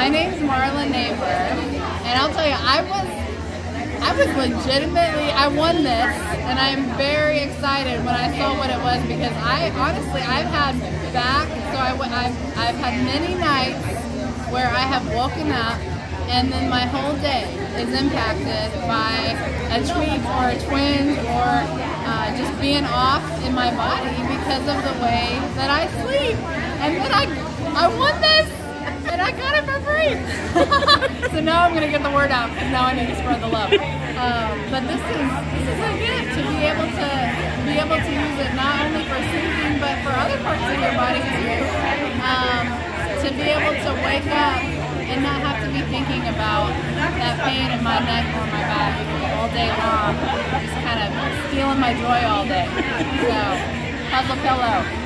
My name's Marla Neighbor, and I'll tell you, I was I was legitimately I won this, and I'm very excited when I saw what it was because I honestly I've had back so I I've I've had many nights where I have woken up and then my whole day is impacted by a tweak or a twinge or uh, just being off in my body because of the way that I sleep. And then I I won this so now I'm gonna get the word out now I need to spread the love. Um, but this is this is a gift to be able to be able to use it not only for sleeping but for other parts of your body too. Um, to be able to wake up and not have to be thinking about that pain in my neck or my back all day long, just kind of stealing my joy all day. So, puzzle pillow.